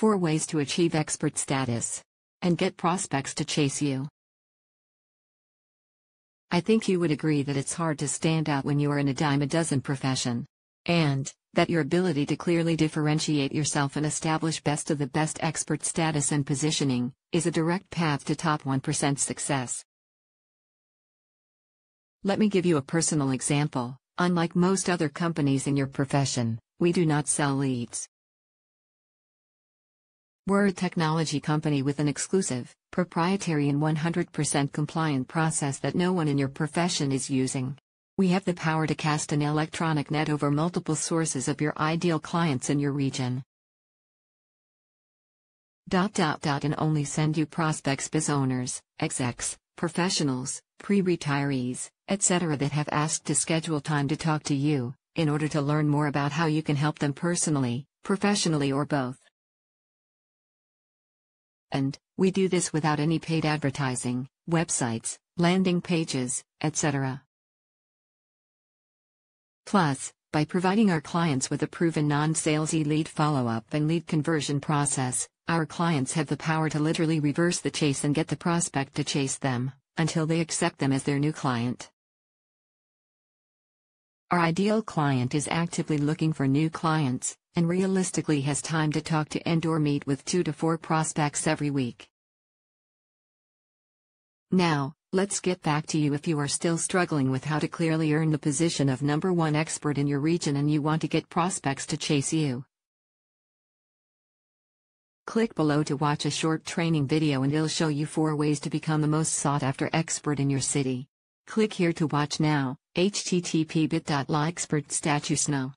4 Ways to Achieve Expert Status. And get prospects to chase you. I think you would agree that it's hard to stand out when you are in a dime a dozen profession. And, that your ability to clearly differentiate yourself and establish best of the best expert status and positioning is a direct path to top 1% success. Let me give you a personal example. Unlike most other companies in your profession, we do not sell leads. We're a technology company with an exclusive, proprietary and 100% compliant process that no one in your profession is using. We have the power to cast an electronic net over multiple sources of your ideal clients in your region. Dot dot dot and only send you prospects biz owners, execs, professionals, pre-retirees, etc. that have asked to schedule time to talk to you, in order to learn more about how you can help them personally, professionally or both. And, we do this without any paid advertising, websites, landing pages, etc. Plus, by providing our clients with a proven non-salesy lead follow-up and lead conversion process, our clients have the power to literally reverse the chase and get the prospect to chase them, until they accept them as their new client. Our ideal client is actively looking for new clients, and realistically has time to talk to and or meet with 2 to 4 prospects every week. Now, let's get back to you if you are still struggling with how to clearly earn the position of number 1 expert in your region and you want to get prospects to chase you. Click below to watch a short training video and it'll show you 4 ways to become the most sought after expert in your city. Click here to watch now, http bit.ly expert status now.